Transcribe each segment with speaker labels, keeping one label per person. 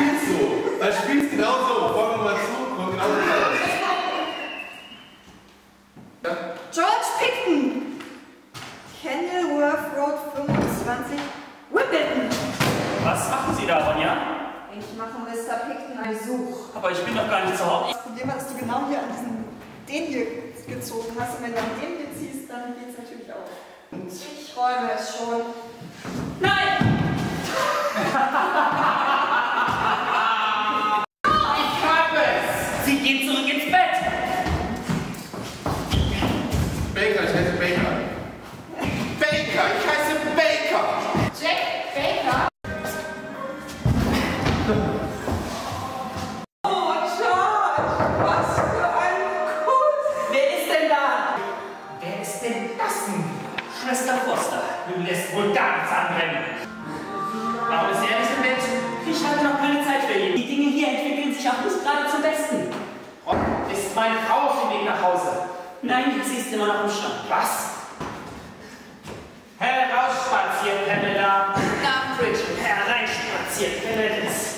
Speaker 1: spielt so. Das spielt genau so. Wollen wir mal zu? Kommt genau so.
Speaker 2: Ja. George Pickton. Kenilworth Road 25, Whippleton.
Speaker 3: Was machen Sie da, Ronja?
Speaker 2: Ich mache Mr. Pickton einen Besuch.
Speaker 3: Aber ich bin doch gar nicht zu Hause.
Speaker 2: Das Problem war, dass du genau hier an diesen, den hier gezogen hast. Und wenn du an den hier ziehst, dann geht es natürlich auch. Ich räume es schon.
Speaker 3: Gehen zurück ins Bett!
Speaker 1: Baker, ich heiße Baker. Baker, ich heiße Baker! Jack
Speaker 2: Baker?
Speaker 4: Oh, George, was für ein Kuss!
Speaker 3: Wer ist denn da? Wer ist denn das denn? Schwester Foster, du lässt wohl gar nichts anbrennen. Warum ist er meine Frau auf dem Weg nach Hause? Nein, sie ist immer noch im Stand. Was? Herausspaziert, Pamela!
Speaker 5: Na, Bridget.
Speaker 3: Hereinspaziert, Pellets.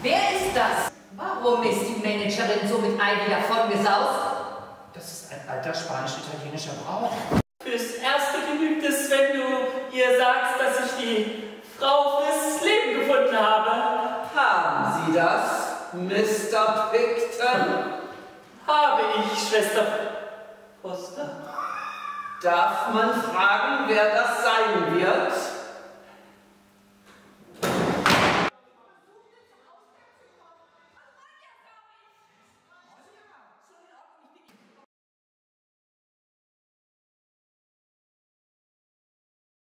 Speaker 5: Wer ist das? Warum ist die Managerin so mit Ivy davongesaust?
Speaker 3: Das ist ein alter spanisch-italienischer Brauch. Fürs Erste genügt es, wenn du ihr sagst, dass ich die Frau fürs Leben gefunden habe.
Speaker 4: Haben Sie das, Mr. Picton?
Speaker 3: Habe ich, Schwester Foster.
Speaker 4: Darf man fragen, wer das sein